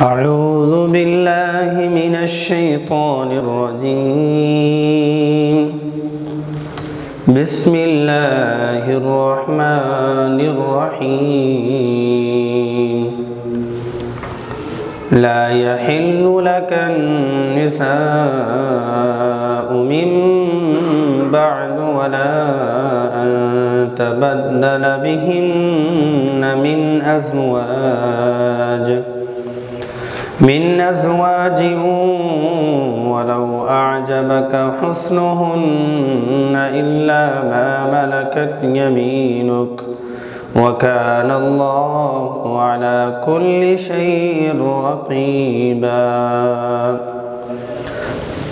أعوذ بالله من الشيطان الرجيم. بسم الله الرحمن الرحيم. لا يحل لك النساء من بعد ولا أن تبدل بهن من أزواج. من أزواج ولو أعجبك حسنهن إلا ما ملكت يمينك وكان الله على كل شيء رقيبا.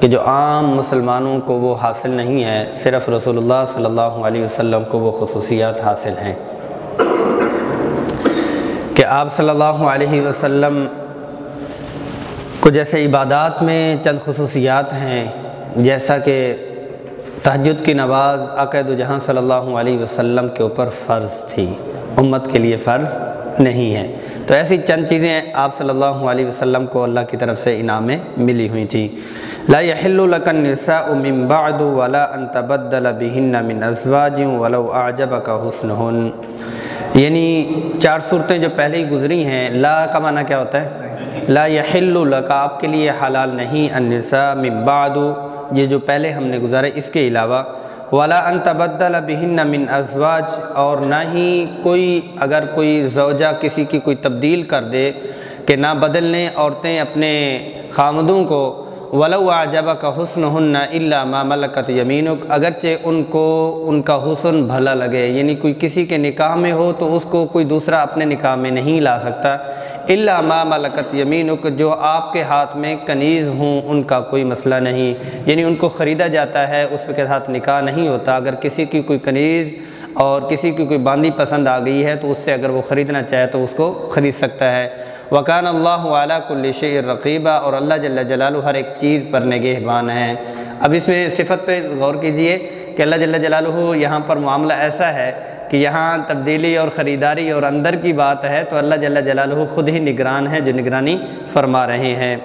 کہ جو عام مسلمانوں کو وہ حاصل نہیں ہے، صرف رسول اللہ صلی اللہ علیہ وسلم کو وہ خصوصیات حاصل ہیں۔ کہ آپ صلی اللہ علیہ وسلم کو جیسے عبادات میں چند خصوصیات ہیں، جیسا کہ تہجد کی نواز عقید و جہاں صلی اللہ علیہ وسلم کے اوپر فرض تھی، امت کے لیے فرض نہیں ہے۔ تو ایسی چند چیزیں آپ صلی اللہ علیہ وسلم کو اللہ کی طرف سے انعامیں ملی ہوئی تھیں۔ لا يحل لك النساء من بعد ولا ان تبدل بهن من ازواج ولو اعجبك حسنهن. یعنی چار صورتیں جو پہلے ہی گزری ہیں، لا کا معنی کیا ہوتا ہے؟ لا يحل لك، آپ کے لیے حلال نہیں، النساء من بعد، یہ جو پہلے ہم نے گزارے، اس کے علاوہ. ولا ان تبدل بهن من ازواج اور نہ ہی کوئی، اگر کوئی زوجہ کسی کی کوئی تبدیل کر دے کہ نہ بدل لیں عورتیں اپنے خامدوں کو ولو عجبہ کا حسن ہن اللہ ما ملکت یمینک اگرچہ ان کو، ان کا حسن بھلا لگے یعنی کوئی کسی کے نکاح میں ہو تو اس کو کوئی دوسرا اپنے نکاح میں نہیں لا سکتا۔ اللہ ما ملکت یمینک جو آپ کے ہاتھ میں کنیز ہوں، ان کا کوئی مسئلہ نہیں۔ یعنی ان کو خریدا جاتا ہے، اس کے ساتھ نکاح نہیں ہوتا۔ اگر کسی کی کوئی کنیز اور کسی کی کوئی باندی پسند آ گئی ہے تو اس سے اگر وہ خریدنا چاہے تو اس کو خرید سکتا ہے۔ وکان اللہ علیہ کل شعر رقیبہ اور اللہ جل جلالہ ہر ایک چیز پر نگہبان ہے اب اس میں صفت پہ غور کیجیے کہ اللہ جل جلالہ یہاں پر معاملہ ایسا ہے کہ یہاں تبدیلی اور خریداری اور اندر کی بات ہے تو اللہ جل جلالہ خود ہی نگران ہے جو نگرانی فرما رہے ہیں۔